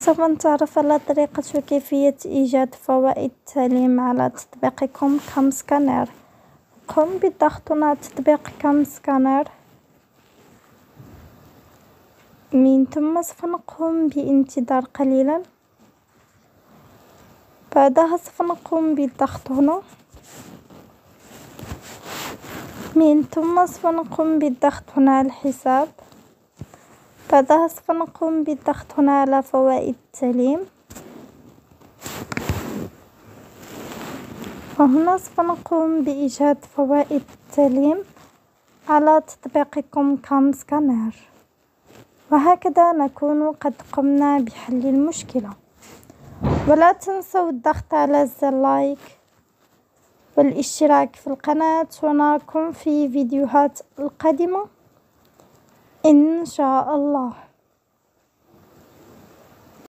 سوف نتعرف على طريقة وكيفية إيجاد فوائد التعليم على تطبيقكم CamScanner. قم بالضغط على تطبيق CamScanner. من ثم سوف نقوم بانتظار قليلا. بعدها سوف نقوم بالضغط هنا. من ثم سوف نقوم بالضغط هنا على الحساب. بعدها سوف نقوم بالضغط هنا على فوائد التعليم وهنا سوف نقوم بإيجاد فوائد التعليم على تطبيقكم CamScanner. وهكذا نكون قد قمنا بحل المشكلة. ولا تنسوا الضغط على زر like والاشتراك في القناة. ونراكم في فيديوهات القادمة. إن شاء الله